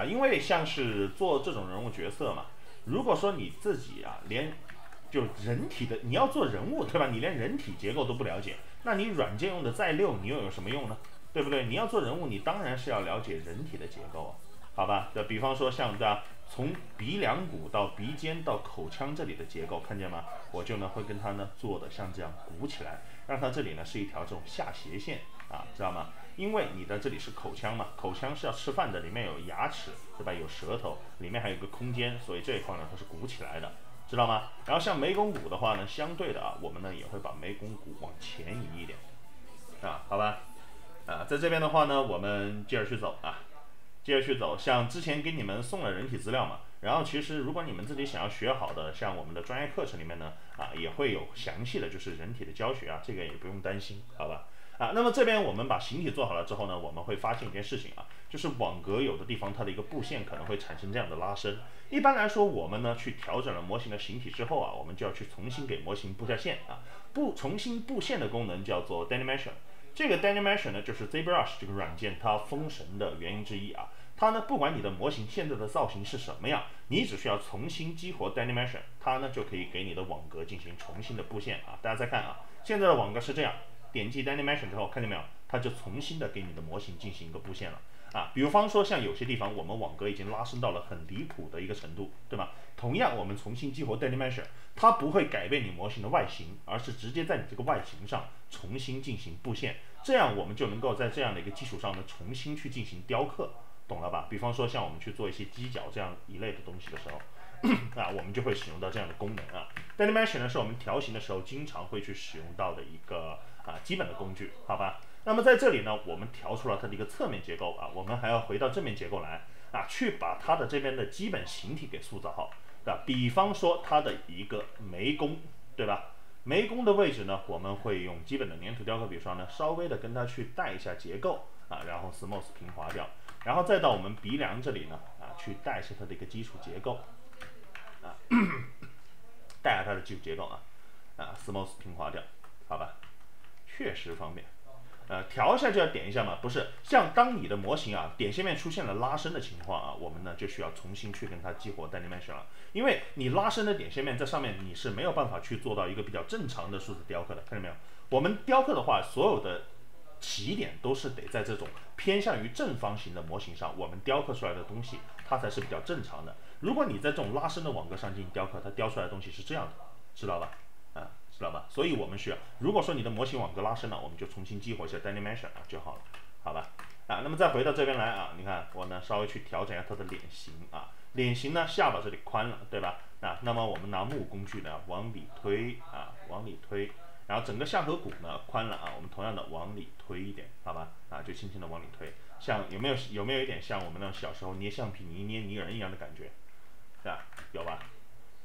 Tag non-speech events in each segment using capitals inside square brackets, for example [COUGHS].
啊，因为像是做这种人物角色嘛，如果说你自己啊连就人体的你要做人物对吧？你连人体结构都不了解，那你软件用的再溜，你又有什么用呢？对不对？你要做人物，你当然是要了解人体的结构啊，好吧？就比方说像这样，从鼻梁骨到鼻尖到口腔这里的结构，看见吗？我就呢会跟它呢做的像这样鼓起来，让它这里呢是一条这种下斜线啊，知道吗？因为你的这里是口腔嘛，口腔是要吃饭的，里面有牙齿对吧？有舌头，里面还有个空间，所以这一块呢它是鼓起来的，知道吗？然后像眉弓骨的话呢，相对的啊，我们呢也会把眉弓骨往前移一点啊，好吧？啊，在这边的话呢，我们接着去走啊，接着去走。像之前给你们送了人体资料嘛，然后其实如果你们自己想要学好的，像我们的专业课程里面呢，啊，也会有详细的就是人体的教学啊，这个也不用担心，好吧？啊，那么这边我们把形体做好了之后呢，我们会发现一件事情啊，就是网格有的地方它的一个布线可能会产生这样的拉伸。一般来说，我们呢去调整了模型的形体之后啊，我们就要去重新给模型布下线啊，布重新布线的功能叫做 d a n i m a t i o n。这个 d a n i m a t i o n 呢，就是 ZBrush 这个软件它封神的原因之一啊。它呢，不管你的模型现在的造型是什么样，你只需要重新激活 d a n i m a t i o n 它呢就可以给你的网格进行重新的布线啊。大家再看啊，现在的网格是这样，点击 Animation 之后，看见没有？它就重新的给你的模型进行一个布线了啊。比方说像有些地方我们网格已经拉伸到了很离谱的一个程度，对吧？同样，我们重新激活 d a n i m a t i o n 它不会改变你模型的外形，而是直接在你这个外形上重新进行布线。这样我们就能够在这样的一个基础上呢，重新去进行雕刻，懂了吧？比方说像我们去做一些犄角这样一类的东西的时候，啊，我们就会使用到这样的功能啊。d a n i m a t i o n 呢是我们调形的时候经常会去使用到的一个啊基本的工具，好吧？那么在这里呢，我们调出了它的一个侧面结构啊，我们还要回到正面结构来啊，去把它的这边的基本形体给塑造好，对吧？比方说它的一个眉弓，对吧？眉弓的位置呢，我们会用基本的粘土雕刻笔刷呢，稍微的跟它去带一下结构啊，然后 smooth 平滑掉，然后再到我们鼻梁这里呢，啊，去带一下它的一个基础结构，啊，[COUGHS] 带下它的基础结构啊，啊，smooth 平滑掉，好吧，确实方便。呃，调一下就要点一下嘛，不是像当你的模型啊点线面出现了拉伸的情况啊，我们呢就需要重新去跟它激活 Animation 了，因为你拉伸的点线面在上面你是没有办法去做到一个比较正常的数字雕刻的，看见没有？我们雕刻的话，所有的起点都是得在这种偏向于正方形的模型上，我们雕刻出来的东西它才是比较正常的。如果你在这种拉伸的网格上进行雕刻，它雕出来的东西是这样的，知道吧？知道吧？所以我们需要，如果说你的模型网格拉伸了，我们就重新激活一下 Animation 啊就好了，好吧？啊，那么再回到这边来啊，你看我呢稍微去调整一下它的脸型啊，脸型呢下巴这里宽了，对吧？啊，那么我们拿木工具呢往里推啊，往里推，然后整个下颌骨呢宽了啊，我们同样的往里推一点，好吧？啊，就轻轻的往里推，像有没有有没有一点像我们那小时候捏橡皮泥捏泥人一样的感觉，是吧？有吧？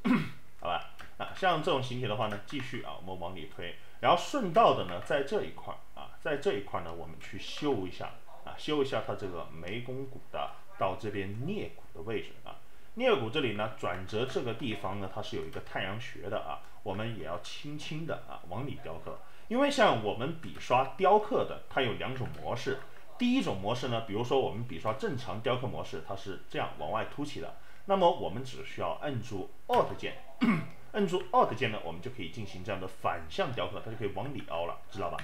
[COUGHS] 好吧？啊，像这种形体的话呢，继续啊，我们往里推，然后顺道的呢，在这一块儿啊，在这一块儿呢，我们去修一下啊，修一下它这个眉弓骨的到这边颞骨的位置啊，颞骨这里呢，转折这个地方呢，它是有一个太阳穴的啊，我们也要轻轻的啊往里雕刻，因为像我们笔刷雕刻的，它有两种模式，第一种模式呢，比如说我们笔刷正常雕刻模式，它是这样往外凸起的，那么我们只需要摁住 Alt 键。摁住 Alt 键呢，我们就可以进行这样的反向雕刻，它就可以往里凹了，知道吧？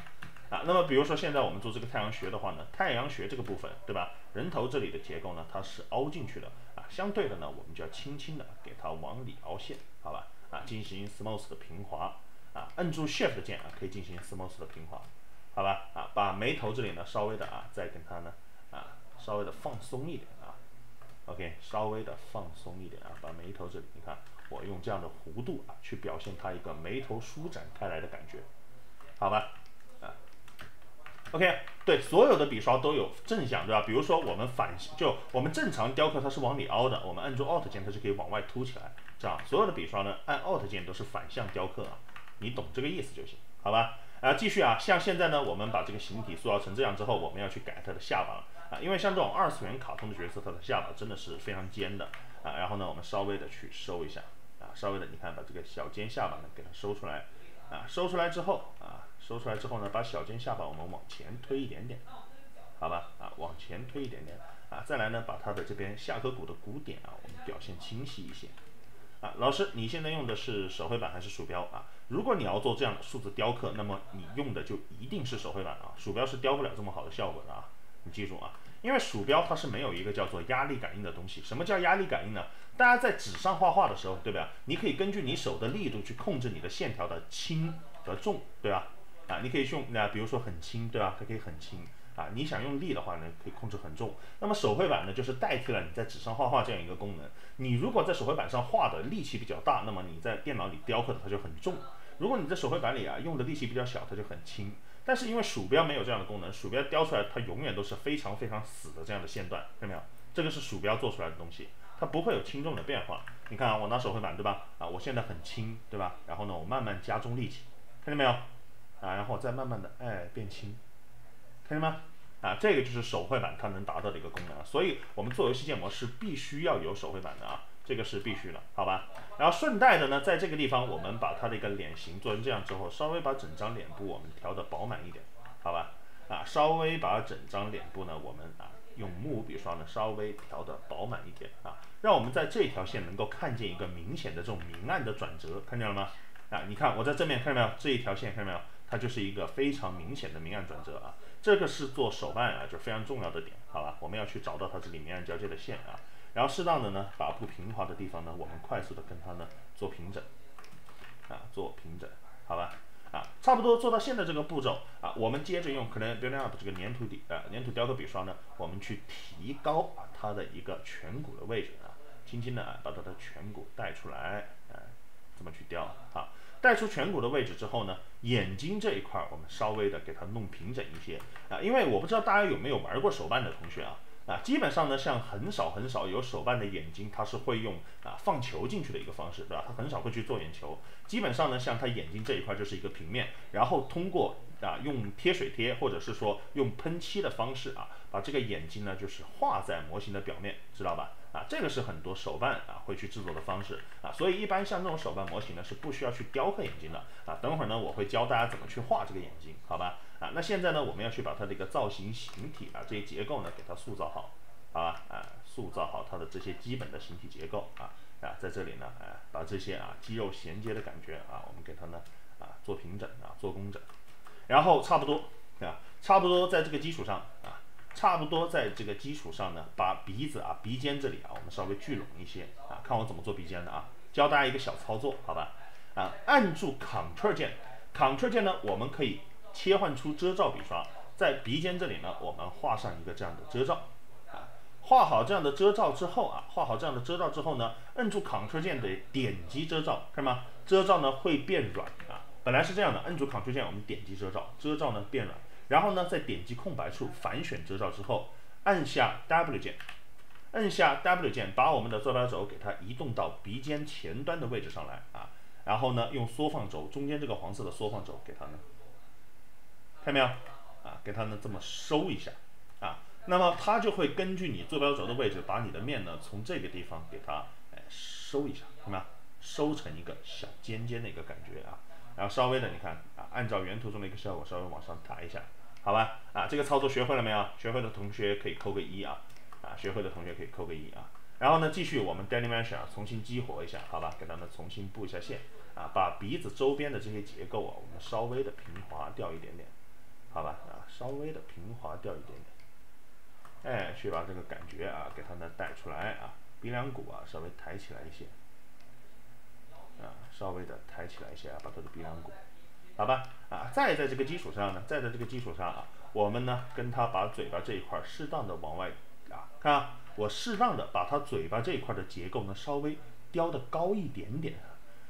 啊，那么比如说现在我们做这个太阳穴的话呢，太阳穴这个部分，对吧？人头这里的结构呢，它是凹进去的啊，相对的呢，我们就要轻轻的给它往里凹陷，好吧？啊，进行 Smooth 的平滑啊，摁住 Shift 键啊，可以进行 Smooth 的平滑，好吧？啊，把眉头这里呢，稍微的啊，再跟它呢啊，稍微的放松一点啊，OK，稍微的放松一点啊，把眉头这里，你看。我用这样的弧度啊，去表现它一个眉头舒展开来的感觉，好吧？啊，OK，对，所有的笔刷都有正向，对吧？比如说我们反就我们正常雕刻它是往里凹的，我们按住 Alt 键它就可以往外凸起来，这样所有的笔刷呢按 Alt 键都是反向雕刻啊，你懂这个意思就行，好吧？啊，继续啊，像现在呢，我们把这个形体塑造成这样之后，我们要去改它的下巴了啊，因为像这种二次元卡通的角色，它的下巴真的是非常尖的啊，然后呢，我们稍微的去收一下。稍微的，你看，把这个小尖下巴呢给它收出来，啊，收出来之后，啊，收出来之后呢，把小尖下巴我们往前推一点点，好吧，啊，往前推一点点，啊，再来呢，把它的这边下颌骨的骨点啊，我们表现清晰一些。啊，老师，你现在用的是手绘板还是鼠标啊？如果你要做这样的数字雕刻，那么你用的就一定是手绘板啊，鼠标是雕不了这么好的效果的啊。你记住啊，因为鼠标它是没有一个叫做压力感应的东西。什么叫压力感应呢？大家在纸上画画的时候，对吧？你可以根据你手的力度去控制你的线条的轻和重，对吧？啊，你可以用那比如说很轻，对吧？它可以很轻。啊，你想用力的话呢，可以控制很重。那么手绘板呢，就是代替了你在纸上画画这样一个功能。你如果在手绘板上画的力气比较大，那么你在电脑里雕刻的它就很重。如果你在手绘板里啊用的力气比较小，它就很轻。但是因为鼠标没有这样的功能，鼠标雕出来它永远都是非常非常死的这样的线段，看到没有？这个是鼠标做出来的东西，它不会有轻重的变化。你看啊，我拿手绘板对吧？啊，我现在很轻对吧？然后呢，我慢慢加重力气，看见没有？啊，然后再慢慢的哎变轻，看见吗？啊，这个就是手绘板它能达到的一个功能，所以我们做游戏建模是必须要有手绘板的啊，这个是必须的，好吧？然后顺带的呢，在这个地方我们把它的一个脸型做成这样之后，稍微把整张脸部我们调的饱满一点，好吧？啊，稍微把整张脸部呢，我们啊用木笔刷呢稍微调的饱满一点啊，让我们在这条线能够看见一个明显的这种明暗的转折，看见了吗？啊，你看我在正面看到没有？这一条线看到没有？它就是一个非常明显的明暗转折啊。这个是做手办啊，就非常重要的点，好吧？我们要去找到它这里明暗交界的线啊，然后适当的呢，把不平滑的地方呢，我们快速的跟它呢做平整，啊，做平整，好吧？啊，差不多做到现在这个步骤啊，我们接着用 Clean Building Up 这个粘土底啊粘土雕刻笔刷呢，我们去提高啊它的一个颧骨的位置啊，轻轻的啊把它的颧骨带出来，啊，这么去雕啊。带出颧骨的位置之后呢，眼睛这一块我们稍微的给它弄平整一些啊，因为我不知道大家有没有玩过手办的同学啊啊，基本上呢像很少很少有手办的眼睛它是会用啊放球进去的一个方式，对吧？它很少会去做眼球，基本上呢像它眼睛这一块就是一个平面，然后通过啊用贴水贴或者是说用喷漆的方式啊，把这个眼睛呢就是画在模型的表面，知道吧？啊，这个是很多手办啊会去制作的方式啊，所以一般像这种手办模型呢是不需要去雕刻眼睛的啊。等会儿呢我会教大家怎么去画这个眼睛，好吧？啊，那现在呢我们要去把它的一个造型形体啊这些结构呢给它塑造好，好吧？啊，塑造好它的这些基本的形体结构啊啊，在这里呢，啊，把这些啊肌肉衔接的感觉啊，我们给它呢啊做平整啊做工整，然后差不多啊，差不多在这个基础上啊。差不多在这个基础上呢，把鼻子啊、鼻尖这里啊，我们稍微聚拢一些啊。看我怎么做鼻尖的啊，教大家一个小操作，好吧？啊，按住 Ctrl 键，Ctrl 键呢，我们可以切换出遮罩笔刷，在鼻尖这里呢，我们画上一个这样的遮罩啊。画好这样的遮罩之后啊，画好这样的遮罩之后呢，摁住 Ctrl 键得点击遮罩，看吗？遮罩呢会变软啊。本来是这样的，摁住 Ctrl 键，我们点击遮罩，遮罩呢变软。然后呢，在点击空白处反选遮罩之后，按下 W 键，按下 W 键，把我们的坐标轴给它移动到鼻尖前端的位置上来啊。然后呢，用缩放轴中间这个黄色的缩放轴给它呢，看到没有啊？给它呢这么收一下啊。那么它就会根据你坐标轴的位置，把你的面呢从这个地方给它哎收一下，看到没有？收成一个小尖尖的一个感觉啊。然后稍微的你看啊，按照原图中的一个效果稍微往上抬一下。好吧，啊，这个操作学会了没有？学会的同学可以扣个一啊，啊，学会的同学可以扣个一啊。然后呢，继续我们 d a n i m a t i o n 啊，重新激活一下，好吧，给它们重新布一下线啊，把鼻子周边的这些结构啊，我们稍微的平滑掉一点点，好吧，啊，稍微的平滑掉一点点，哎，去把这个感觉啊，给它们带出来啊，鼻梁骨啊，稍微抬起来一些，啊，稍微的抬起来一些啊，把它的鼻梁骨。好吧，啊，再在这个基础上呢，再在这个基础上啊，我们呢跟他把嘴巴这一块适当的往外啊，看啊，我适当的把他嘴巴这一块的结构呢稍微雕的高一点点，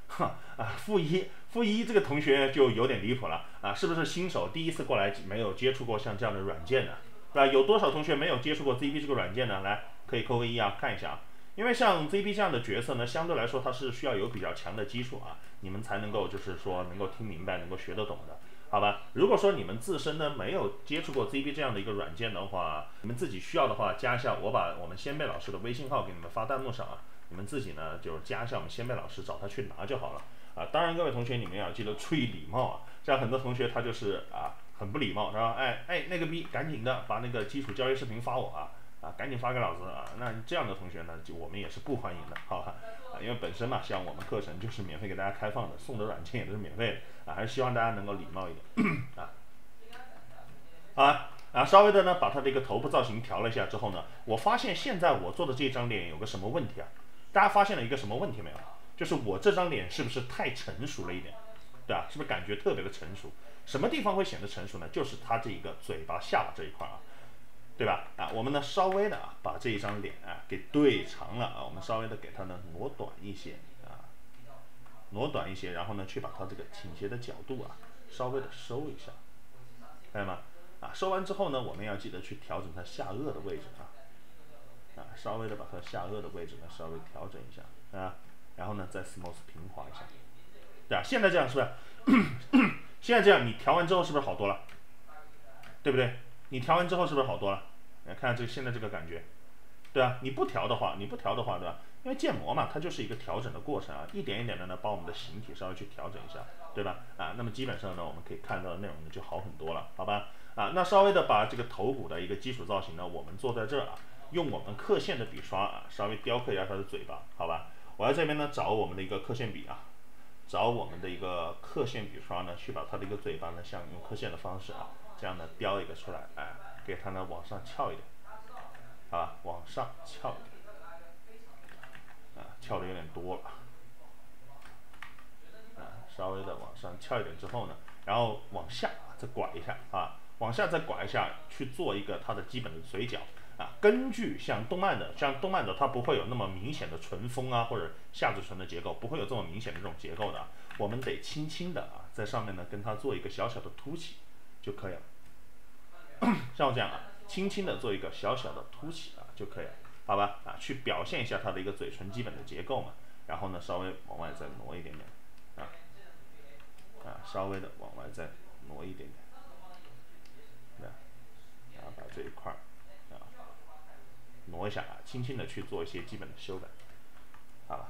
哈啊，负一负一这个同学就有点离谱了啊，是不是新手第一次过来没有接触过像这样的软件呢？是吧？有多少同学没有接触过 ZB 这个软件呢？来，可以扣个一啊，看一下啊。因为像 ZB 这样的角色呢，相对来说它是需要有比较强的基础啊，你们才能够就是说能够听明白，能够学得懂的，好吧？如果说你们自身呢没有接触过 ZB 这样的一个软件的话，你们自己需要的话加一下，我把我们先辈老师的微信号给你们发弹幕上啊，你们自己呢就是加一下我们先辈老师，找他去拿就好了啊。当然各位同学你们要记得注意礼貌啊，像很多同学他就是啊很不礼貌是吧？哎哎那个逼赶紧的把那个基础教学视频发我啊。啊，赶紧发给老师啊。那这样的同学呢，就我们也是不欢迎的，好吧？啊，因为本身嘛，像我们课程就是免费给大家开放的，送的软件也都是免费的啊，还是希望大家能够礼貌一点 [CLEARS THROAT] 啊。啊，啊，稍微的呢，把他的一个头部造型调了一下之后呢，我发现现在我做的这张脸有个什么问题啊？大家发现了一个什么问题没有？就是我这张脸是不是太成熟了一点？对吧？是不是感觉特别的成熟？什么地方会显得成熟呢？就是他这一个嘴巴下巴这一块啊，对吧？啊，我们呢稍微的啊把这一张脸啊给对长了啊，我们稍微的给它呢挪短一些啊，挪短一些，然后呢去把它这个倾斜的角度啊稍微的收一下，看见吗？啊，收完之后呢，我们要记得去调整它下颚的位置啊，啊，稍微的把它下颚的位置呢稍微调整一下啊。然后呢，再 smooth 平滑一下，对啊，现在这样是不是？[COUGHS] 现在这样，你调完之后是不是好多了？对不对？你调完之后是不是好多了？来看这现在这个感觉，对啊，你不调的话，你不调的话，对吧？因为建模嘛，它就是一个调整的过程啊，一点一点的呢，把我们的形体稍微去调整一下，对吧？啊，那么基本上呢，我们可以看到的内容呢就好很多了，好吧？啊，那稍微的把这个头骨的一个基础造型呢，我们做在这儿啊，用我们刻线的笔刷啊，稍微雕刻一下它的嘴巴，好吧？我在这边呢找我们的一个刻线笔啊，找我们的一个刻线笔刷呢，去把它的一个嘴巴呢，像用刻线的方式啊，这样呢雕一个出来，哎，给它呢往上翘一点，啊，往上翘一点，啊，翘的有点多了，啊，稍微的往上翘一点之后呢，然后往下再拐一下啊，往下再拐一下，去做一个它的基本的嘴角。啊，根据像动漫的，像动漫的，它不会有那么明显的唇峰啊，或者下嘴唇的结构，不会有这么明显的这种结构的。我们得轻轻的啊，在上面呢，跟它做一个小小的凸起就可以了。[COUGHS] 像我这样啊，轻轻的做一个小小的凸起啊就可以了，好吧？啊，去表现一下它的一个嘴唇基本的结构嘛。然后呢，稍微往外再挪一点点，啊，啊，稍微的往外再挪一点点，对，然后把这一块儿啊。挪一下啊，轻轻的去做一些基本的修改，好吧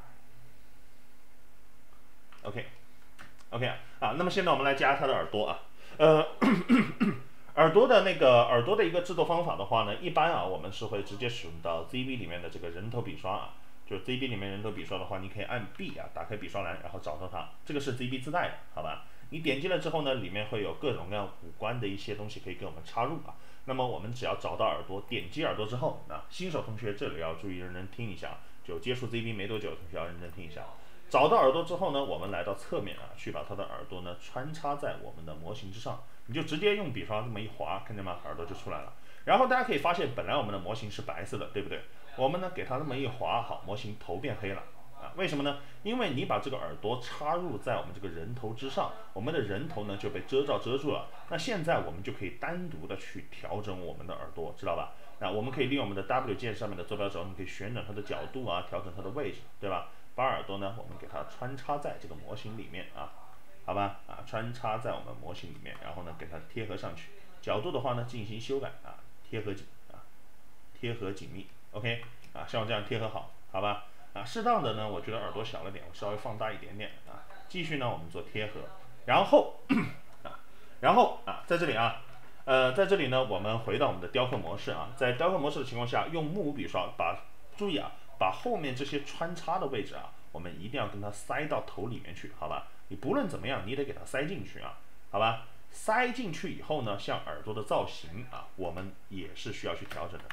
？OK，OK 啊，啊，那么现在我们来加它的耳朵啊，呃，[COUGHS] 耳朵的那个耳朵的一个制作方法的话呢，一般啊，我们是会直接使用到 ZB 里面的这个人头笔刷啊，就是 ZB 里面人头笔刷的话，你可以按 B 啊，打开笔刷栏，然后找到它，这个是 ZB 自带的，好吧？你点击了之后呢，里面会有各种各样五官的一些东西可以给我们插入啊。那么我们只要找到耳朵，点击耳朵之后，那新手同学这里要注意认真听一下，就接触 ZB 没多久同学要认真听一下。找到耳朵之后呢，我们来到侧面啊，去把它的耳朵呢穿插在我们的模型之上，你就直接用笔刷这么一划，看见吗？耳朵就出来了。然后大家可以发现，本来我们的模型是白色的，对不对？我们呢给它这么一划，好，模型头变黑了。啊，为什么呢？因为你把这个耳朵插入在我们这个人头之上，我们的人头呢就被遮罩遮住了。那现在我们就可以单独的去调整我们的耳朵，知道吧？那我们可以利用我们的 W 键上面的坐标轴，你可以旋转它的角度啊，调整它的位置，对吧？把耳朵呢，我们给它穿插在这个模型里面啊，好吧？啊，穿插在我们模型里面，然后呢给它贴合上去。角度的话呢进行修改啊，贴合紧啊，贴合紧密，OK 啊，像我这样贴合好，好吧？啊，适当的呢，我觉得耳朵小了点，我稍微放大一点点啊。继续呢，我们做贴合，然后啊，然后啊，在这里啊，呃，在这里呢，我们回到我们的雕刻模式啊，在雕刻模式的情况下，用木笔刷把，注意啊，把后面这些穿插的位置啊，我们一定要跟它塞到头里面去，好吧？你不论怎么样，你得给它塞进去啊，好吧？塞进去以后呢，像耳朵的造型啊，我们也是需要去调整的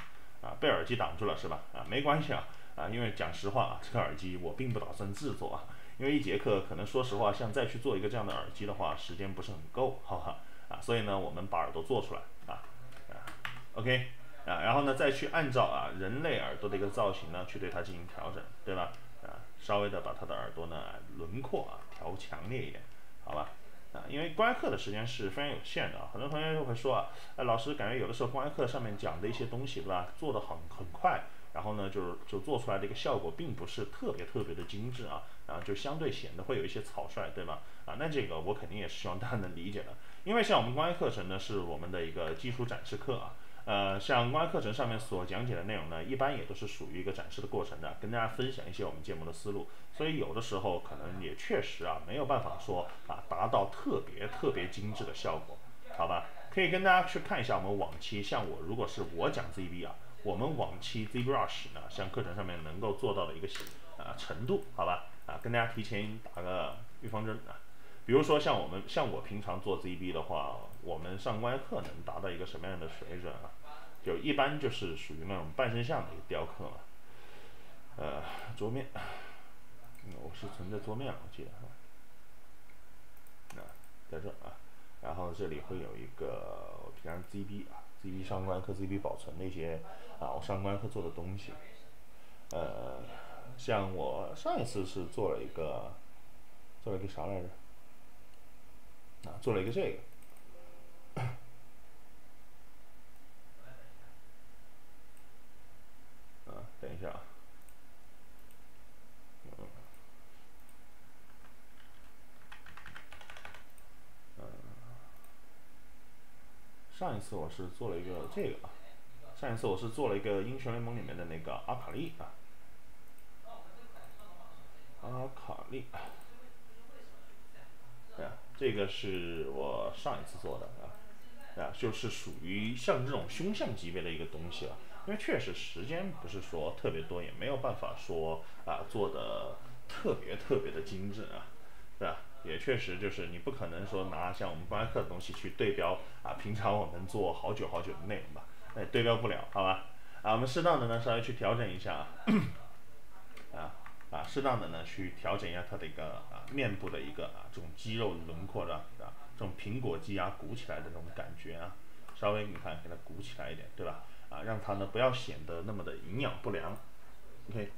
啊，被耳机挡住了是吧？啊，没关系啊。啊，因为讲实话啊，这个耳机我并不打算制作啊，因为一节课可能说实话，像再去做一个这样的耳机的话，时间不是很够，好吧？啊，所以呢，我们把耳朵做出来啊，啊，OK，啊，然后呢，再去按照啊人类耳朵的一个造型呢，去对它进行调整，对吧？稍微的把它的耳朵呢轮廓啊调强烈一点，好吧？啊，因为公开课的时间是非常有限的啊，很多同学就会说啊，哎，老师感觉有的时候公开课上面讲的一些东西，对吧？做的很很快。然后呢，就是就做出来的一个效果并不是特别特别的精致啊，啊，就相对显得会有一些草率，对吧？啊，那这个我肯定也是希望大家能理解的，因为像我们公开课程呢是我们的一个基础展示课啊，呃，像公开课程上面所讲解的内容呢，一般也都是属于一个展示的过程的，跟大家分享一些我们建模的思路，所以有的时候可能也确实啊没有办法说啊达到特别特别精致的效果，好吧？可以跟大家去看一下我们往期，像我如果是我讲 ZB 啊。我们往期 ZBrush 呢，像课程上面能够做到的一个啊程度，好吧？啊，跟大家提前打个预防针啊。比如说像我们像我平常做 ZB 的话，我们上公开课能达到一个什么样的水准啊？就一般就是属于那种半身像的一个雕刻嘛。呃，桌面，我是存在桌面我记得哈。那在这啊，然后这里会有一个平常 ZB 啊，ZB 上公开课 ZB 保存那些啊，我上公开课做的东西。呃，像我上一次是做了一个，做了一个啥来着？啊，做了一个这个，啊，等一下啊，嗯，上一次我是做了一个这个啊，上一次我是做了一个英雄联盟里面的那个阿卡丽啊，阿卡丽啊。这个是我上一次做的啊，啊，就是属于像这种凶相级别的一个东西了，因为确实时间不是说特别多，也没有办法说啊做的特别特别的精致啊，对吧？也确实就是你不可能说拿像我们公开课的东西去对标啊，平常我们做好久好久的内容吧，那也对标不了，好吧？啊，我们适当的呢稍微去调整一下啊。啊，适当的呢去调整一下它的一个啊面部的一个啊这种肌肉轮廓的啊这种苹果肌啊鼓起来的这种感觉啊，稍微你看给它鼓起来一点，对吧？啊，让它呢不要显得那么的营养不良，OK，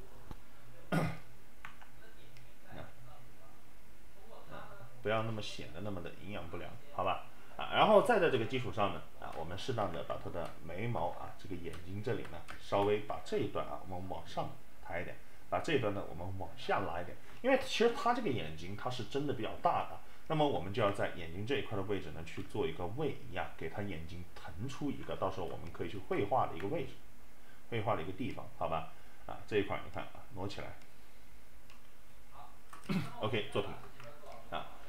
不要那么显得那么的营养不良，好吧？啊，然后再在这个基础上呢，啊，我们适当的把它的眉毛啊这个眼睛这里呢稍微把这一段啊我们往上抬一点。把这一段呢，我们往下拉一点，因为其实它这个眼睛它是真的比较大的，那么我们就要在眼睛这一块的位置呢去做一个位移啊，给它眼睛腾出一个，到时候我们可以去绘画的一个位置，绘画的一个地方，好吧？啊，这一块你看啊，挪起来，OK，作品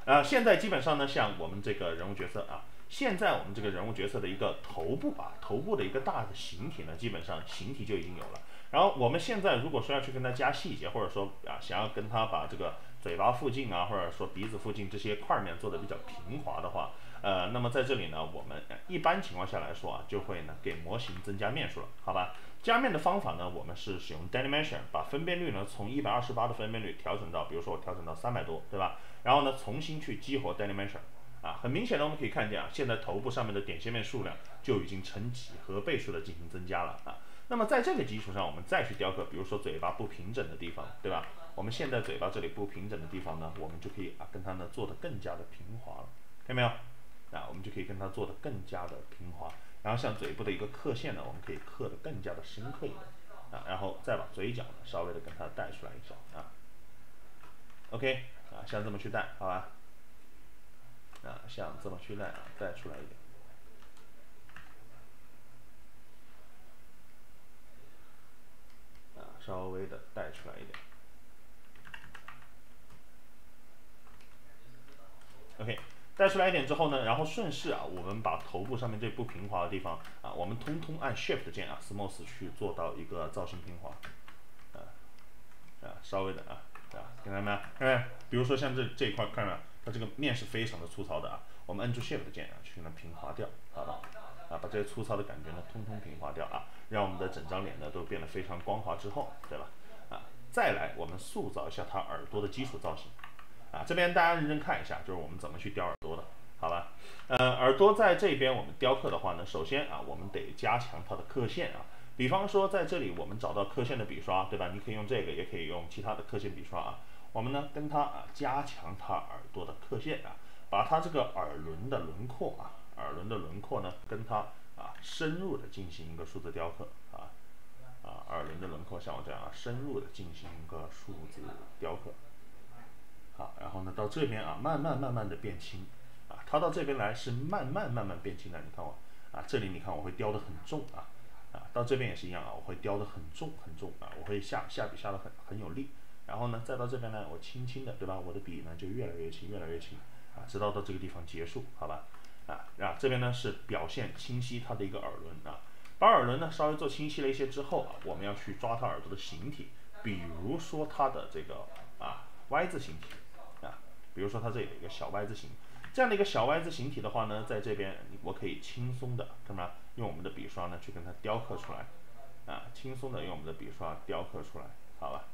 啊，啊，现在基本上呢，像我们这个人物角色啊，现在我们这个人物角色的一个头部啊，头部的一个大的形体呢，基本上形体就已经有了。然后我们现在如果说要去跟它加细节，或者说啊想要跟它把这个嘴巴附近啊，或者说鼻子附近这些块面做的比较平滑的话，呃，那么在这里呢，我们一般情况下来说啊，就会呢给模型增加面数了，好吧？加面的方法呢，我们是使用 Dynamation，把分辨率呢从一百二十八的分辨率调整到，比如说我调整到三百多，对吧？然后呢重新去激活 Dynamation，啊，很明显的我们可以看见啊，现在头部上面的点线面数量就已经成几何倍数的进行增加了啊。那么在这个基础上，我们再去雕刻，比如说嘴巴不平整的地方，对吧？我们现在嘴巴这里不平整的地方呢，我们就可以啊跟它呢做的更加的平滑了，看到没有？啊，我们就可以跟它做的更加的平滑。然后像嘴部的一个刻线呢，我们可以刻的更加的深刻一点啊，然后再把嘴角呢稍微的跟它带出来一下啊。OK，啊，像这么去带，好吧？啊，像这么去带啊，带出来一点。稍微的带出来一点，OK，带出来一点之后呢，然后顺势啊，我们把头部上面这不平滑的地方啊，我们通通按 Shift 键啊，Smooth 去做到一个造型平滑，啊啊，稍微的啊啊，看到没有？看，比如说像这这一块，看到没有？它这个面是非常的粗糙的啊，我们按住 Shift 键啊，去给它平滑掉，好吧？啊，把这些粗糙的感觉呢，通通平滑掉啊，让我们的整张脸呢都变得非常光滑之后，对吧？啊，再来我们塑造一下它耳朵的基础造型，啊，这边大家认真看一下，就是我们怎么去雕耳朵的，好吧？呃，耳朵在这边我们雕刻的话呢，首先啊，我们得加强它的刻线啊，比方说在这里我们找到刻线的笔刷，对吧？你可以用这个，也可以用其他的刻线笔刷啊，我们呢跟它啊加强它耳朵的刻线啊，把它这个耳轮的轮廓啊。耳轮的轮廓呢，跟它啊深入的进行一个数字雕刻啊啊耳轮的轮廓像我这样啊深入的进行一个数字雕刻，好，然后呢到这边啊慢慢慢慢的变轻啊，它到这边来是慢慢慢慢变轻的，你看我啊这里你看我会雕的很重啊啊到这边也是一样啊，我会雕的很重很重啊，我会下下笔下的很很有力，然后呢再到这边呢我轻轻的对吧，我的笔呢就越来越轻越来越轻啊，直到到这个地方结束，好吧。啊，啊，这边呢是表现清晰它的一个耳轮啊，把耳轮呢稍微做清晰了一些之后啊，我们要去抓它耳朵的形体，比如说它的这个啊 Y 字形体啊，比如说它这里有一个小 Y 字形，这样的一个小 Y 字形体的话呢，在这边我可以轻松的干嘛？用我们的笔刷呢去跟它雕刻出来啊，轻松的用我们的笔刷雕刻出来，好吧？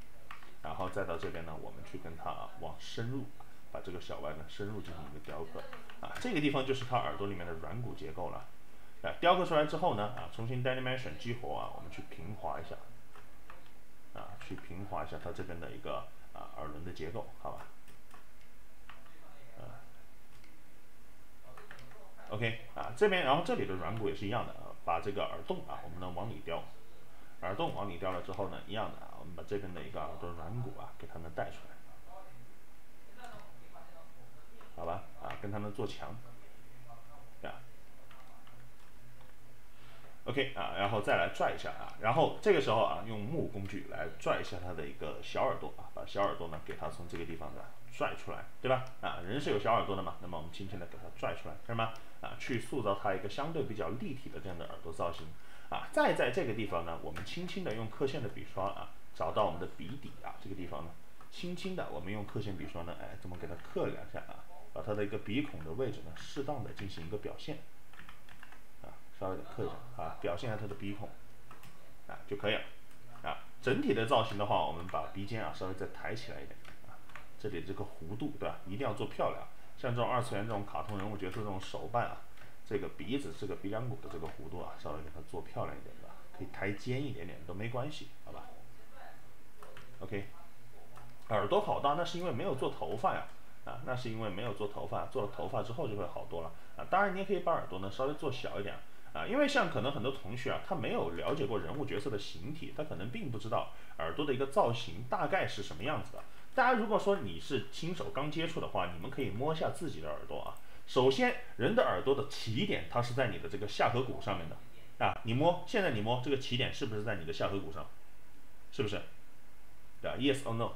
然后再到这边呢，我们去跟它啊往深入。把这个小 Y 呢深入进行一个雕刻啊，这个地方就是它耳朵里面的软骨结构了。啊，雕刻出来之后呢，啊，重新 Dynamation 激活啊，我们去平滑一下，啊，去平滑一下它这边的一个啊耳轮的结构，好吧？，OK 啊，这边然后这里的软骨也是一样的啊，把这个耳洞啊，我们呢往里雕，耳洞往里雕了之后呢，一样的啊，我们把这边的一个耳朵软骨啊，给它们带出来。好吧，啊，跟他们做墙，啊，OK 啊，然后再来拽一下啊，然后这个时候啊，用木工具来拽一下它的一个小耳朵啊，把小耳朵呢给它从这个地方呢拽出来，对吧？啊，人是有小耳朵的嘛，那么我们轻轻的给它拽出来，看到吗？啊，去塑造它一个相对比较立体的这样的耳朵造型啊。再在这个地方呢，我们轻轻的用刻线的笔刷啊，找到我们的鼻底啊，这个地方呢，轻轻的我们用刻线笔刷呢，哎，这么给它刻两下啊。把它的一个鼻孔的位置呢，适当的进行一个表现，稍微的刻一下啊，表现一下它的鼻孔，啊就可以了，啊，整体的造型的话，我们把鼻尖啊稍微再抬起来一点，啊，这里这个弧度对吧，一定要做漂亮，像这种二次元这种卡通人物角色这种手办啊，这个鼻子这个鼻梁骨的这个弧度啊，稍微给它做漂亮一点的，可以抬尖一点点都没关系，好吧？OK，耳朵好大，那是因为没有做头发呀。啊，那是因为没有做头发，做了头发之后就会好多了啊。当然，你也可以把耳朵呢稍微做小一点啊，因为像可能很多同学啊，他没有了解过人物角色的形体，他可能并不知道耳朵的一个造型大概是什么样子的。大家如果说你是新手刚接触的话，你们可以摸一下自己的耳朵啊。首先，人的耳朵的起点它是在你的这个下颌骨上面的啊，你摸，现在你摸这个起点是不是在你的下颌骨上？是不是？对吧？Yes or no？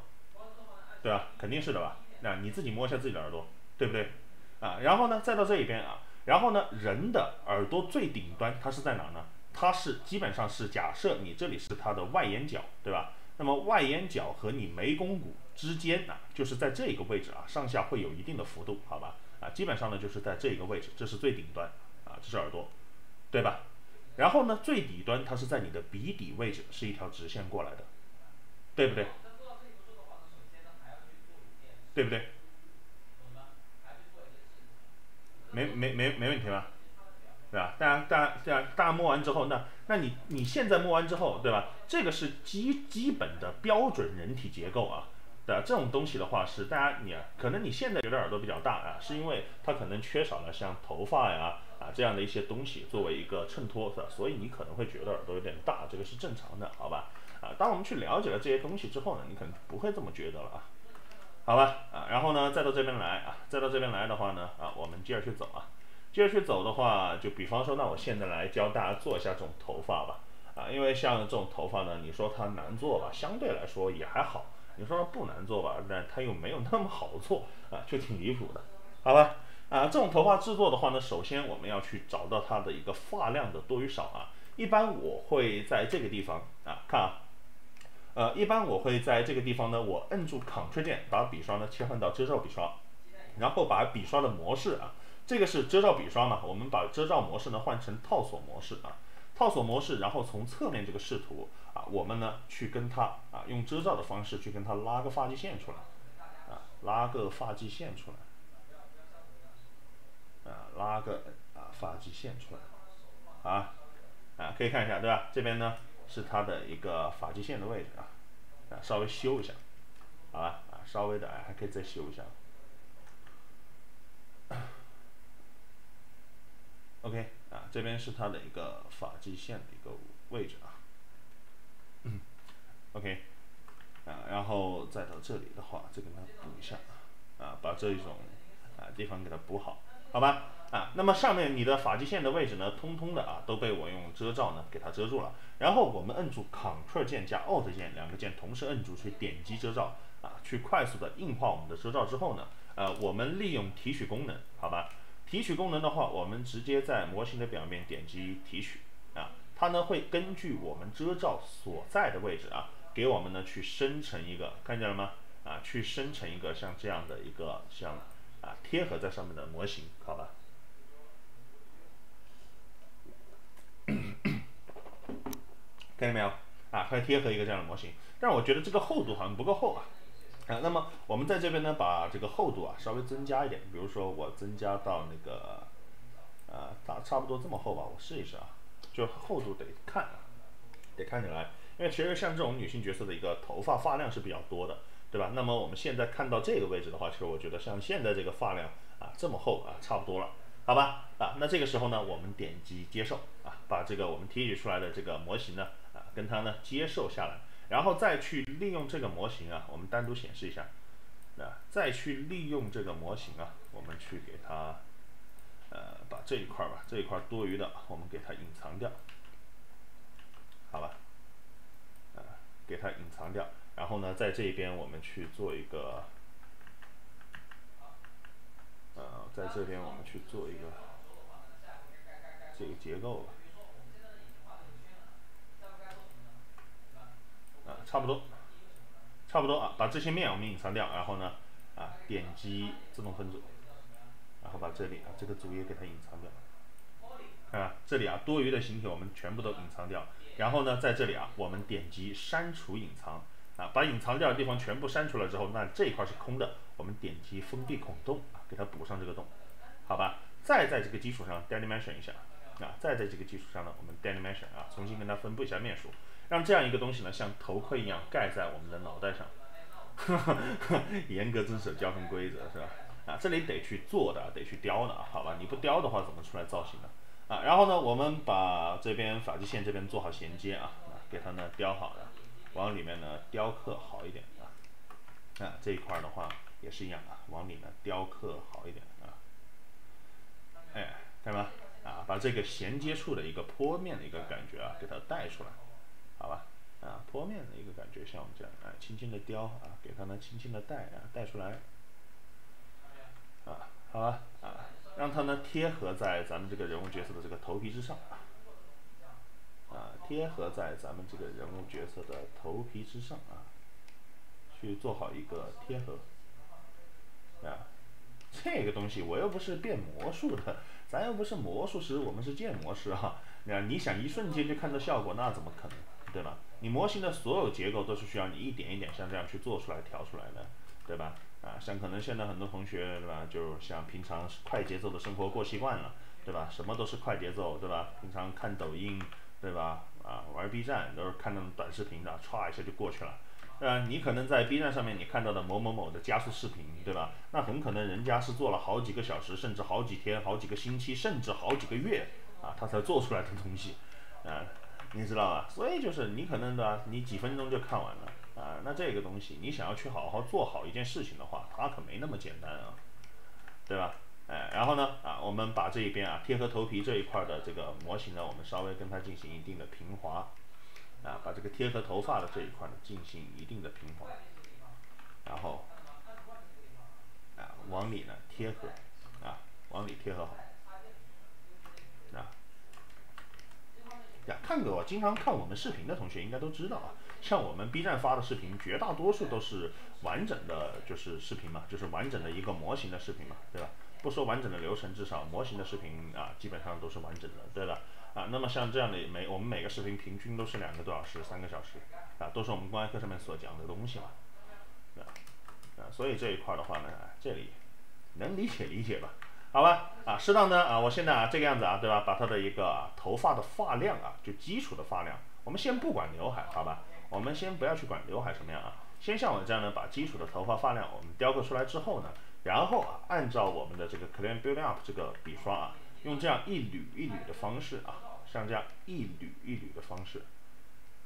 对吧？肯定是的吧？那你自己摸一下自己的耳朵，对不对？啊，然后呢，再到这一边啊，然后呢，人的耳朵最顶端它是在哪呢？它是基本上是假设你这里是它的外眼角，对吧？那么外眼角和你眉弓骨之间啊，就是在这个位置啊，上下会有一定的幅度，好吧？啊，基本上呢就是在这个位置，这是最顶端啊，这是耳朵，对吧？然后呢，最底端它是在你的鼻底位置，是一条直线过来的，对不对？对不对？没没没没问题吧？对吧？大家大家大家大家摸完之后，那那你你现在摸完之后，对吧？这个是基基本的标准人体结构啊，对吧？这种东西的话是大家你可能你现在觉得耳朵比较大啊，是因为它可能缺少了像头发呀啊这样的一些东西作为一个衬托，是吧？所以你可能会觉得耳朵有点大，这个是正常的，好吧？啊，当我们去了解了这些东西之后呢，你可能不会这么觉得了啊。好吧，啊，然后呢，再到这边来啊，再到这边来的话呢，啊，我们接着去走啊，接着去走的话，就比方说，那我现在来教大家做一下这种头发吧，啊，因为像这种头发呢，你说它难做吧，相对来说也还好，你说它不难做吧，但它又没有那么好做啊，就挺离谱的，好吧，啊，这种头发制作的话呢，首先我们要去找到它的一个发量的多与少啊，一般我会在这个地方啊，看啊。呃，一般我会在这个地方呢，我摁住 Ctrl 键，把笔刷呢切换到遮罩笔刷，然后把笔刷的模式啊，这个是遮罩笔刷嘛，我们把遮罩模式呢换成套索模式啊，套索模式，然后从侧面这个视图啊，我们呢去跟它啊用遮罩的方式去跟它拉个发际线出来啊，拉个发际线出来啊，拉个啊发际线出来啊啊，可以看一下对吧？这边呢。是它的一个发际线的位置啊，啊，稍微修一下，好吧，啊，稍微的哎，还可以再修一下。[COUGHS] OK，啊，这边是它的一个发际线的一个位置啊。[COUGHS] OK，啊，然后再到这里的话，再给它补一下，啊，把这一种啊地方给它补好，好吧。啊，那么上面你的发际线的位置呢，通通的啊都被我用遮罩呢给它遮住了。然后我们摁住 Ctrl 键加 Alt 键两个键同时摁住去点击遮罩啊，去快速的硬化我们的遮罩之后呢，呃，我们利用提取功能，好吧？提取功能的话，我们直接在模型的表面点击提取啊。它呢会根据我们遮罩所在的位置啊，给我们呢去生成一个，看见了吗？啊，去生成一个像这样的一个像啊贴合在上面的模型，好吧？[COUGHS] 看见没有？啊，它贴合一个这样的模型，但是我觉得这个厚度好像不够厚啊。啊，那么我们在这边呢，把这个厚度啊稍微增加一点，比如说我增加到那个，呃，大差不多这么厚吧，我试一试啊，就厚度得看，得看起来，因为其实像这种女性角色的一个头发发量是比较多的，对吧？那么我们现在看到这个位置的话，其实我觉得像现在这个发量啊这么厚啊，差不多了，好吧？啊，那这个时候呢，我们点击接受啊，把这个我们提取出来的这个模型呢啊，跟它呢接受下来。然后再去利用这个模型啊，我们单独显示一下，啊，再去利用这个模型啊，我们去给它，呃，把这一块吧，这一块多余的，我们给它隐藏掉，好吧，啊，给它隐藏掉。然后呢，在这边我们去做一个，呃，在这边我们去做一个这个结构吧，啊。差不多，差不多啊，把这些面我们隐藏掉，然后呢，啊，点击自动分组，然后把这里啊这个组也给它隐藏掉，啊，这里啊多余的形体我们全部都隐藏掉，然后呢，在这里啊我们点击删除隐藏，啊，把隐藏掉的地方全部删除了之后，那这一块是空的，我们点击封闭孔洞啊，给它补上这个洞，好吧，再在这个基础上 dimension 一下，啊，再在这个基础上呢，我们 dimension 啊，重新跟它分布一下面数。让这样一个东西呢，像头盔一样盖在我们的脑袋上，[LAUGHS] 严格遵守交通规则是吧？啊，这里得去做的，得去雕的，好吧？你不雕的话，怎么出来造型呢？啊，然后呢，我们把这边发际线这边做好衔接啊，啊给它呢雕好了，往里面呢雕刻好一点啊。啊，这一块的话也是一样啊，往里呢雕刻好一点啊。哎，看到吗？啊，把这个衔接处的一个坡面的一个感觉啊，给它带出来。好吧，啊，坡面的一个感觉，像我们这样，啊，轻轻的雕啊，给它呢轻轻的带啊，带出来，啊，好吧，啊，让它呢贴合在咱们这个人物角色的这个头皮之上，啊，啊贴合在咱们这个人物角色的头皮之上啊，去做好一个贴合，啊，这个东西我又不是变魔术的，咱又不是魔术师，我们是建模师哈，那你想一瞬间就看到效果，那怎么可能？对吧？你模型的所有结构都是需要你一点一点像这样去做出来、调出来的，对吧？啊，像可能现在很多同学，对吧？就像平常快节奏的生活过习惯了，对吧？什么都是快节奏，对吧？平常看抖音，对吧？啊，玩 B 站都是看那种短视频的，歘一下就过去了。呃，你可能在 B 站上面你看到的某某某的加速视频，对吧？那很可能人家是做了好几个小时，甚至好几天、好几个星期，甚至好几个月啊，他才做出来的东西，啊。你知道吧？所以就是你可能的，你几分钟就看完了啊。那这个东西，你想要去好好做好一件事情的话，它可没那么简单啊，对吧？哎，然后呢，啊，我们把这一边啊贴合头皮这一块的这个模型呢，我们稍微跟它进行一定的平滑，啊，把这个贴合头发的这一块呢进行一定的平滑，然后啊往里呢贴合，啊往里贴合好。啊呀，看过经常看我们视频的同学应该都知道啊，像我们 B 站发的视频，绝大多数都是完整的，就是视频嘛，就是完整的一个模型的视频嘛，对吧？不说完整的流程，至少模型的视频啊，基本上都是完整的，对吧？啊，那么像这样的每我们每个视频平均都是两个多小时、三个小时，啊，都是我们公开课上面所讲的东西嘛，啊，啊，所以这一块的话呢，这里能理解理解吧？好吧，啊，适当的啊，我现在啊这个样子啊，对吧？把它的一个头发的发量啊，就基础的发量，我们先不管刘海，好吧？我们先不要去管刘海什么样啊，先像我这样呢，把基础的头发发量我们雕刻出来之后呢，然后啊，按照我们的这个 Clean building Up 这个笔刷啊，用这样一缕一缕的方式啊，像这样一缕一缕的方式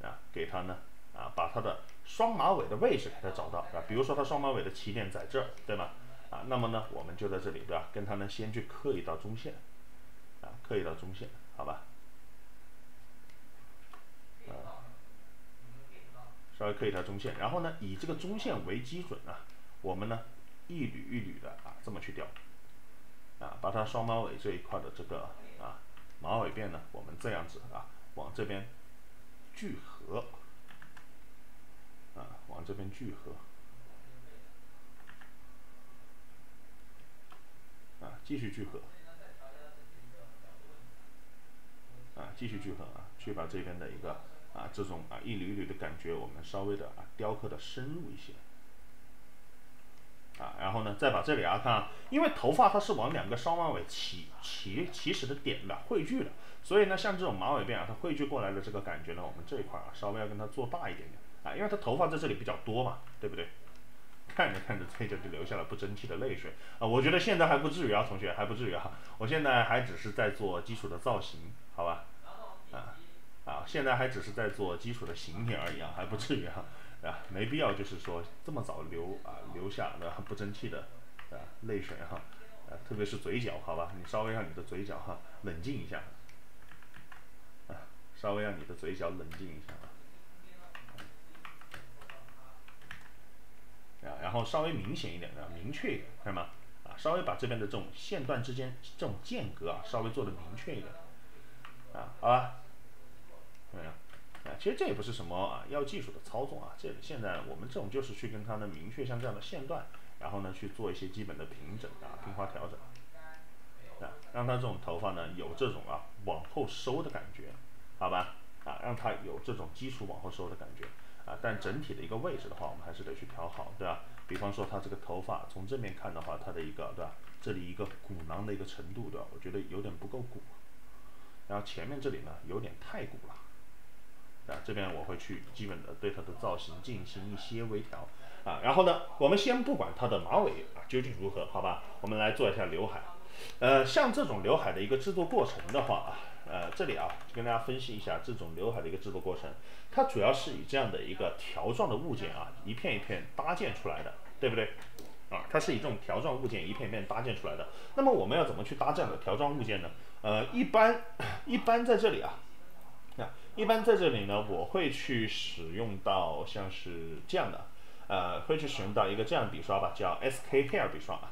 啊，给它呢啊，把它的双马尾的位置给它找到啊，比如说它双马尾的起点在这儿，对吗？啊，那么呢，我们就在这里，对吧？跟它呢，先去刻一道中线，啊，刻一道中线，好吧？啊，稍微刻一条中线，然后呢，以这个中线为基准啊，我们呢，一缕一缕的啊，这么去雕，啊，把它双马尾这一块的这个啊马尾辫呢，我们这样子啊，往这边聚合，啊，往这边聚合，啊，继续聚合，啊，继续聚合啊，去把这边的一个啊这种啊一缕缕的感觉，我们稍微的啊雕刻的深入一些。啊，然后呢，再把这里啊看啊，因为头发它是往两个双马尾起起起始的点的汇聚的，所以呢，像这种马尾辫啊，它汇聚过来的这个感觉呢，我们这一块啊，稍微要跟它做大一点点啊，因为它头发在这里比较多嘛，对不对？看着看着，这就就流下了不争气的泪水啊！我觉得现在还不至于啊，同学还不至于啊，我现在还只是在做基础的造型，好吧？啊啊，现在还只是在做基础的形体而已啊，还不至于啊。啊，没必要，就是说这么早流啊，流下的不争气的啊泪水哈，啊，特别是嘴角，好吧，你稍微让你的嘴角哈冷静一下，啊，稍微让你的嘴角冷静一下啊，啊，然后稍微明显一点的，明确一点，看到吗？啊，稍微把这边的这种线段之间这种间隔啊，稍微做的明确一点，啊，好吧，怎么样？啊，其实这也不是什么啊要技术的操纵啊，这现在我们这种就是去跟它的明确像这样的线段，然后呢去做一些基本的平整啊、平滑调整，啊，让它这种头发呢有这种啊往后收的感觉，好吧？啊，让它有这种基础往后收的感觉，啊，但整体的一个位置的话，我们还是得去调好，对吧？比方说它这个头发从正面看的话，它的一个对吧？这里一个鼓囊的一个程度，对吧？我觉得有点不够鼓，然后前面这里呢有点太鼓了。啊，这边我会去基本的对它的造型进行一些微调啊，然后呢，我们先不管它的马尾啊究竟如何，好吧，我们来做一下刘海。呃，像这种刘海的一个制作过程的话啊，呃，这里啊跟大家分析一下这种刘海的一个制作过程，它主要是以这样的一个条状的物件啊，一片一片搭建出来的，对不对？啊，它是以这种条状物件一片一片搭建出来的。那么我们要怎么去搭这样的条状物件呢？呃，一般 [COUGHS] 一般在这里啊。一般在这里呢，我会去使用到像是这样的，呃，会去使用到一个这样的笔刷吧，叫 SK Hair 笔刷啊，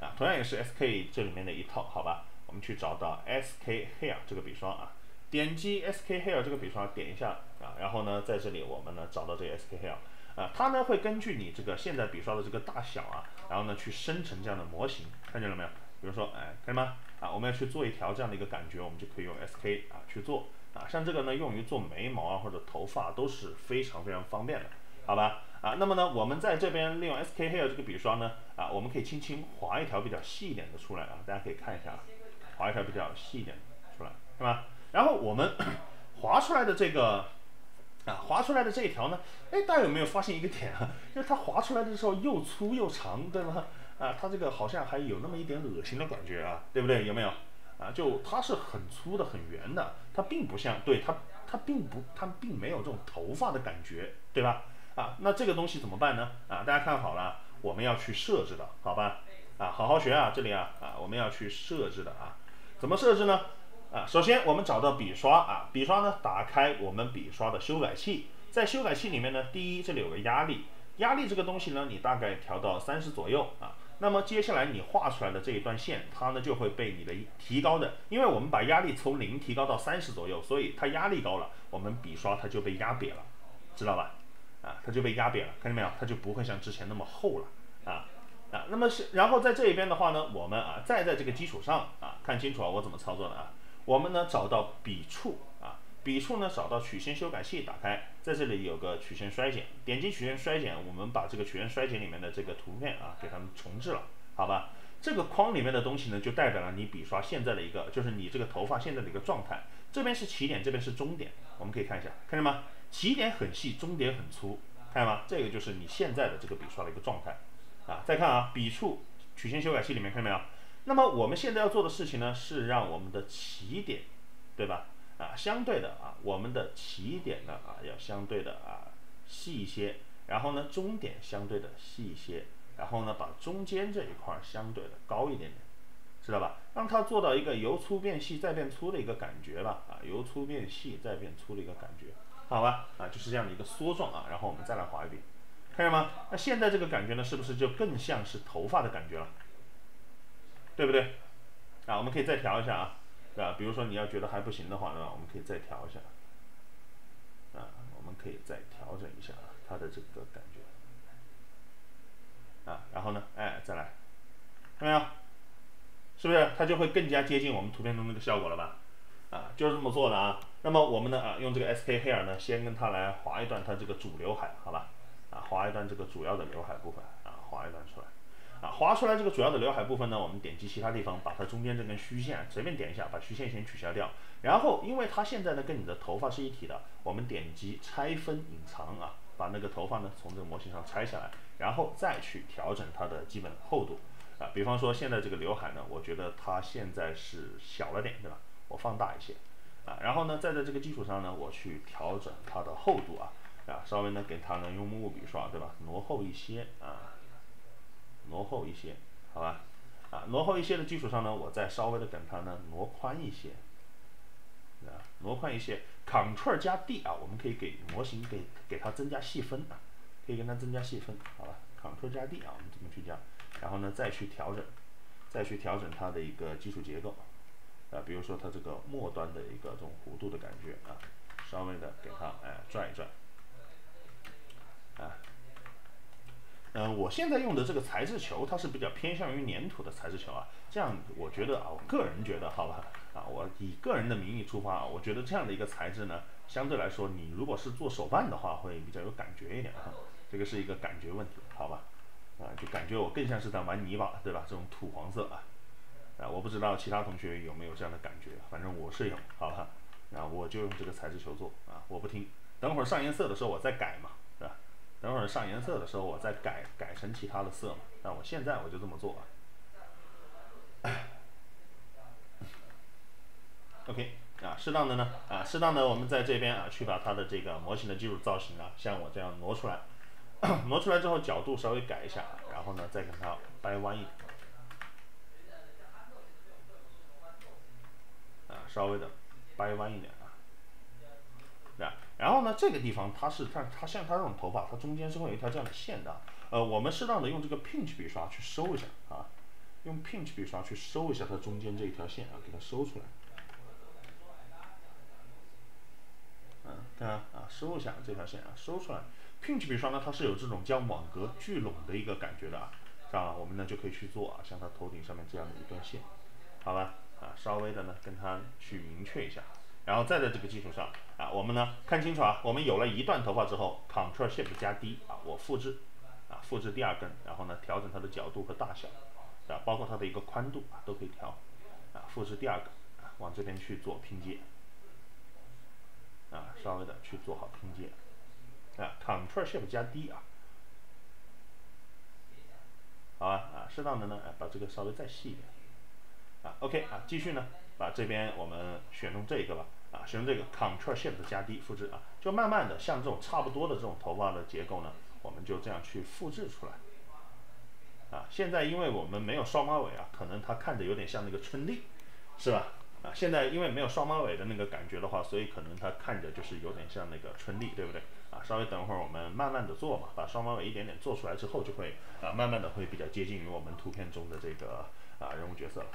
啊，同样也是 SK 这里面的一套，好吧，我们去找到 SK Hair 这个笔刷啊，点击 SK Hair 这个笔刷，点一下啊，然后呢，在这里我们呢找到这个 SK Hair，啊，它呢会根据你这个现在笔刷的这个大小啊，然后呢去生成这样的模型，看见了没有？比如说，哎，看见吗？啊，我们要去做一条这样的一个感觉，我们就可以用 SK 啊去做。啊，像这个呢，用于做眉毛啊或者头发都是非常非常方便的，好吧？啊，那么呢，我们在这边利用 SK Hair 这个笔刷呢，啊，我们可以轻轻划一条比较细一点的出来啊，大家可以看一下啊，划一条比较细一点出来，是吧？然后我们 [COUGHS] 划出来的这个啊，划出来的这一条呢，哎，大家有没有发现一个点啊？[LAUGHS] 就是它划出来的时候又粗又长，对吗？啊，它这个好像还有那么一点恶心的感觉啊，对不对？有没有？啊，就它是很粗的、很圆的，它并不像，对它，它并不，它并没有这种头发的感觉，对吧？啊，那这个东西怎么办呢？啊，大家看好了，我们要去设置的，好吧？啊，好好学啊，这里啊，啊，我们要去设置的啊，怎么设置呢？啊，首先我们找到笔刷啊，笔刷呢，打开我们笔刷的修改器，在修改器里面呢，第一这里有个压力，压力这个东西呢，你大概调到三十左右啊。那么接下来你画出来的这一段线，它呢就会被你的提高的，因为我们把压力从零提高到三十左右，所以它压力高了，我们笔刷它就被压瘪了，知道吧？啊，它就被压瘪了，看见没有？它就不会像之前那么厚了，啊啊。那么是，然后在这一边的话呢，我们啊再在这个基础上啊，看清楚啊，我怎么操作的啊？我们呢找到笔触。笔触呢，找到曲线修改器，打开，在这里有个曲线衰减，点击曲线衰减，我们把这个曲线衰减里面的这个图片啊，给它们重置了，好吧？这个框里面的东西呢，就代表了你笔刷现在的一个，就是你这个头发现在的一个状态。这边是起点，这边是终点，我们可以看一下，看见吗？起点很细，终点很粗，看见吗？这个就是你现在的这个笔刷的一个状态啊。再看啊，笔触曲线修改器里面看见没有？那么我们现在要做的事情呢，是让我们的起点，对吧？啊，相对的啊，我们的起点呢啊，要相对的啊细一些，然后呢，终点相对的细一些，然后呢，把中间这一块相对的高一点点，知道吧？让它做到一个由粗变细再变粗的一个感觉吧，啊，由粗变细再变粗的一个感觉，好吧？啊，就是这样的一个缩状啊，然后我们再来画一遍，看见吗？那现在这个感觉呢，是不是就更像是头发的感觉了？对不对？啊，我们可以再调一下啊。对吧？比如说你要觉得还不行的话呢，我们可以再调一下，啊，我们可以再调整一下啊，它的这个感觉。啊，然后呢，哎，再来，看到没有？是不是它就会更加接近我们图片中那个效果了吧？啊，就是这么做的啊。那么我们呢啊，用这个 SK Hair 呢，先跟它来划一段它这个主刘海，好吧？啊，划一段这个主要的刘海部分啊，划一段出来。啊，划出来这个主要的刘海部分呢，我们点击其他地方，把它中间这根虚线随便点一下，把虚线先取消掉。然后，因为它现在呢跟你的头发是一体的，我们点击拆分隐藏啊，把那个头发呢从这个模型上拆下来，然后再去调整它的基本厚度啊。比方说现在这个刘海呢，我觉得它现在是小了点，对吧？我放大一些啊，然后呢，再在这个基础上呢，我去调整它的厚度啊啊，稍微呢给它呢用木笔刷，对吧？挪厚一些啊。挪后一些，好吧，啊，挪后一些的基础上呢，我再稍微的给它呢挪宽一些，啊，挪宽一些，Ctrl 加 D 啊，我们可以给模型给给它增加细分啊，可以跟它增加细分，好吧，Ctrl 加 D 啊，我们这么去加，然后呢再去调整，再去调整它的一个基础结构，啊，比如说它这个末端的一个这种弧度的感觉啊，稍微的给它哎转一转，啊。嗯，我现在用的这个材质球，它是比较偏向于粘土的材质球啊。这样，我觉得啊，我个人觉得，好吧，啊，我以个人的名义出发啊，我觉得这样的一个材质呢，相对来说，你如果是做手办的话，会比较有感觉一点哈。这个是一个感觉问题，好吧？啊，就感觉我更像是在玩泥巴，对吧？这种土黄色啊，啊，我不知道其他同学有没有这样的感觉，反正我是有，好吧？啊，我就用这个材质球做啊，我不听，等会儿上颜色的时候我再改嘛。等会儿上颜色的时候，我再改改成其他的色嘛。那我现在我就这么做啊。OK 啊，适当的呢啊，适当的我们在这边啊，去把它的这个模型的基础造型啊，像我这样挪出来，[COUGHS] 挪出来之后角度稍微改一下，然后呢再给它掰弯一点，啊，稍微的掰弯一点。然后呢，这个地方它是它它像它这种头发，它中间是会有一条这样的线的。呃，我们适当的用这个 pinch 笔刷去收一下啊，用 pinch 笔刷去收一下它中间这一条线啊，给它收出来。嗯，看啊，收一下这条线啊，收出来。pinch 笔刷呢，它是有这种将网格聚拢的一个感觉的啊，这样我们呢就可以去做啊，像它头顶上面这样的一段线，好吧？啊，稍微的呢跟它去明确一下。然后再在这个基础上啊，我们呢看清楚啊，我们有了一段头发之后，Ctrl Shift 加 D 啊，我复制啊，复制第二根，然后呢调整它的角度和大小啊，包括它的一个宽度啊都可以调啊，复制第二个啊，往这边去做拼接啊，稍微的去做好拼接啊，Ctrl Shift 加 D 啊，好吧啊，适当的呢，哎，把这个稍微再细一点啊，OK 啊，继续呢。把这边我们选中这一个吧，啊，选用这个 Ctrl Shift 加 D 复制啊，就慢慢的像这种差不多的这种头发的结构呢，我们就这样去复制出来。啊，现在因为我们没有双马尾啊，可能它看着有点像那个春丽，是吧？啊，现在因为没有双马尾的那个感觉的话，所以可能它看着就是有点像那个春丽，对不对？啊，稍微等会儿我们慢慢的做嘛，把双马尾一点点做出来之后，就会啊慢慢的会比较接近于我们图片中的这个啊人物角色了。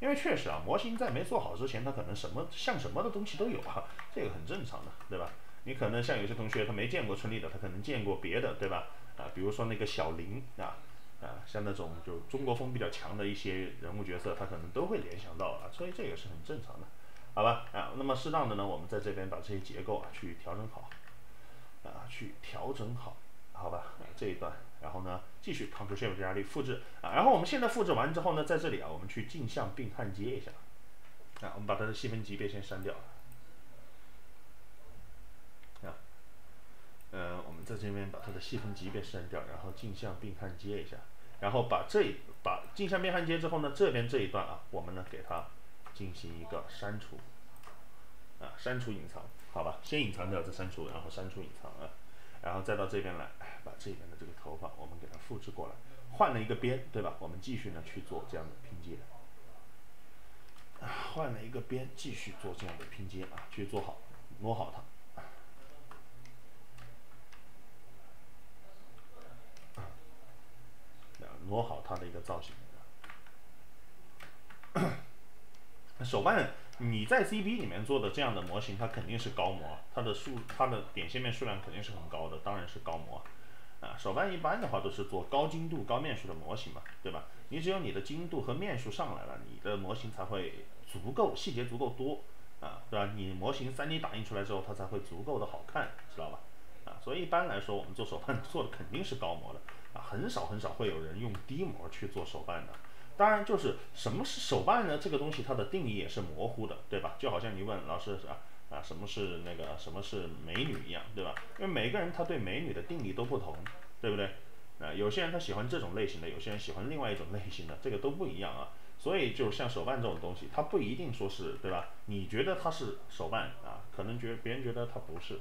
因为确实啊，模型在没做好之前，它可能什么像什么的东西都有啊，这个很正常的，对吧？你可能像有些同学他没见过春丽的，他可能见过别的，对吧？啊，比如说那个小林啊，啊，像那种就中国风比较强的一些人物角色，他可能都会联想到啊，所以这个是很正常的，好吧？啊，那么适当的呢，我们在这边把这些结构啊去调整好，啊，去调整好，好吧？这一段。然后呢，继续 Ctrl Shift 加 D 复制。啊，然后我们现在复制完之后呢，在这里啊，我们去镜像并焊接一下。啊，我们把它的细分级别先删掉。啊，嗯，我们在这边把它的细分级别删掉，然后镜像并焊接一下，然后把这把镜像并焊接之后呢，这边这一段啊，我们呢给它进行一个删除啊，删除隐藏，好吧，先隐藏掉再删除，然后删除隐藏啊。然后再到这边来，把这边的这个头发我们给它复制过来，换了一个边，对吧？我们继续呢去做这样的拼接，换了一个边，继续做这样的拼接啊，去做好，挪好它，挪好它的一个造型。手办你在 CB 里面做的这样的模型，它肯定是高模，它的数它的点线面数量肯定是很高的，当然是高模。啊，手办一般的话都是做高精度、高面数的模型嘛，对吧？你只有你的精度和面数上来了，你的模型才会足够细节足够多啊，对吧？你模型 3D 打印出来之后，它才会足够的好看，知道吧？啊，所以一般来说，我们做手办 [LAUGHS] 做的肯定是高模的啊，很少很少会有人用低模去做手办的。当然，就是什么是手办呢？这个东西它的定义也是模糊的，对吧？就好像你问老师啊。啊，什么是那个什么是美女一样，对吧？因为每个人他对美女的定义都不同，对不对？啊，有些人他喜欢这种类型的，有些人喜欢另外一种类型的，这个都不一样啊。所以就像手办这种东西，它不一定说是对吧？你觉得它是手办啊，可能觉别人觉得它不是，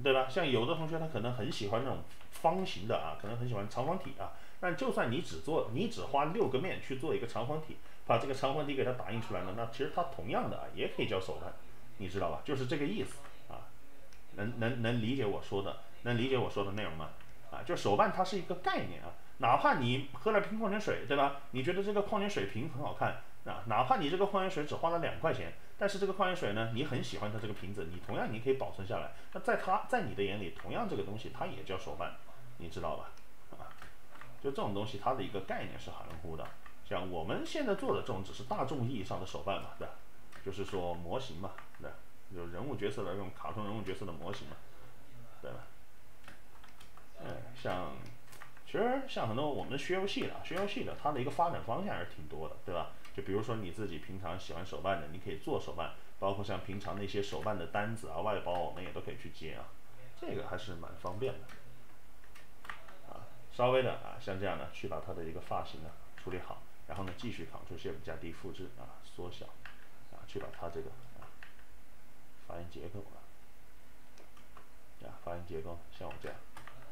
对吧？像有的同学他可能很喜欢那种方形的啊，可能很喜欢长方体啊。但就算你只做，你只花六个面去做一个长方体，把这个长方体给它打印出来了，那其实它同样的啊，也可以叫手办。你知道吧？就是这个意思啊，能能能理解我说的，能理解我说的内容吗？啊，就手办它是一个概念啊，哪怕你喝了瓶矿泉水，对吧？你觉得这个矿泉水瓶很好看啊，哪怕你这个矿泉水只花了两块钱，但是这个矿泉水呢，你很喜欢它这个瓶子，你同样你可以保存下来。那在它在你的眼里，同样这个东西它也叫手办，你知道吧？就这种东西它的一个概念是含糊的。像我们现在做的这种只是大众意义上的手办嘛，对吧？就是说模型嘛，对吧，就人物角色的这种卡通人物角色的模型嘛，对吧？嗯，像，其实像很多我们学游戏的，学游戏的，它的一个发展方向还是挺多的，对吧？就比如说你自己平常喜欢手办的，你可以做手办，包括像平常那些手办的单子啊、外包，我们也都可以去接啊，这个还是蛮方便的。稍微的啊，像这样的去把它的一个发型呢处理好，然后呢继续 Ctrl Shift 加 D 复制啊，缩小啊。去把它这个啊发音结构啊，啊发音结构像我这样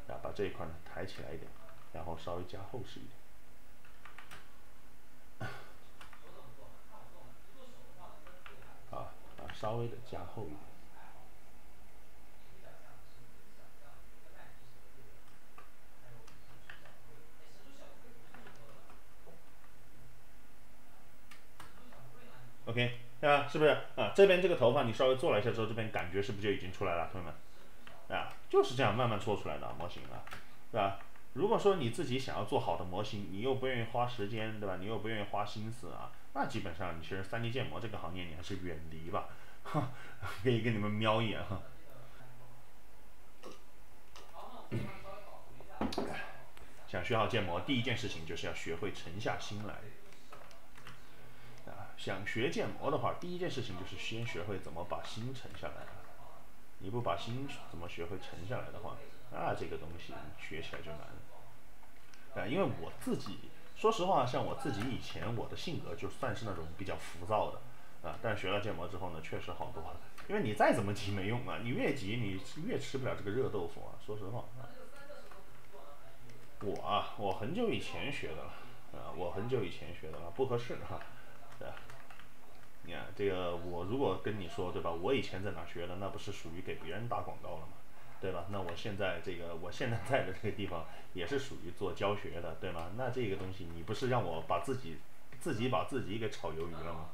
啊把这一块呢抬起来一点，然后稍微加厚实一点，啊啊稍微的加厚一点。OK。啊，是不是啊？这边这个头发你稍微做了一下之后，这边感觉是不是就已经出来了，同学们？啊，就是这样慢慢做出来的模型啊，对吧？如果说你自己想要做好的模型，你又不愿意花时间，对吧？你又不愿意花心思啊，那基本上你其实 3D 建模这个行业你还是远离吧。哈，可以给你们瞄一眼哈。想学好建模，第一件事情就是要学会沉下心来。想学建模的话，第一件事情就是先学会怎么把心沉下来。你不把心怎么学会沉下来的话，那这个东西学起来就难。啊，因为我自己说实话，像我自己以前我的性格就算是那种比较浮躁的啊，但学了建模之后呢，确实好多了。因为你再怎么急没用啊，你越急你越吃不了这个热豆腐啊。说实话啊，我啊，我很久以前学的了啊，我很久以前学的了，不合适哈。你看这个，我如果跟你说，对吧？我以前在哪学的，那不是属于给别人打广告了吗？对吧？那我现在这个，我现在在的这个地方也是属于做教学的，对吗？那这个东西，你不是让我把自己自己把自己给炒鱿鱼了吗？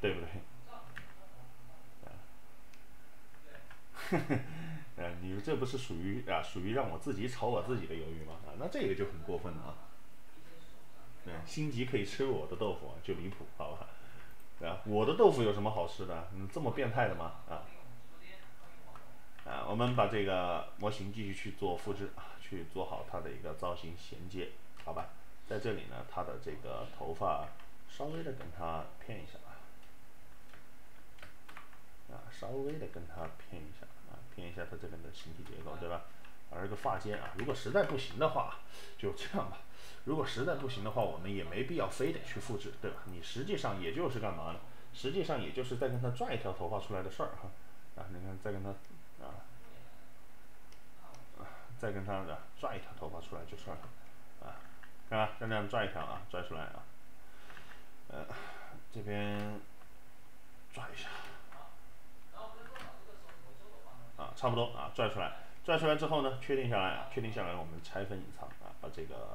对不对？啊，[LAUGHS] 你这不是属于啊，属于让我自己炒我自己的鱿鱼吗？啊，那这个就很过分了啊！对，心急可以吃我的豆腐，就离谱，好吧？啊，我的豆腐有什么好吃的？你，这么变态的吗？啊，啊，我们把这个模型继续去做复制，去做好它的一个造型衔接，好吧？在这里呢，它的这个头发稍微的跟它偏一下啊，啊，稍微的跟它偏一下啊，偏一下它这边的形体结构，对吧？而这个发尖啊，如果实在不行的话，就这样吧。如果实在不行的话，我们也没必要非得去复制，对吧？你实际上也就是干嘛呢？实际上也就是在跟他拽一条头发出来的事儿哈。啊，你看，再跟他啊，再跟他的拽一条头发出来就事儿了啊。看吧，像这样拽一条啊，拽出来啊。呃，这边拽一下。啊，差不多啊，拽出来，拽出来之后呢，确定下来啊，确定下来，我们拆分隐藏啊，把这个。